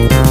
We'll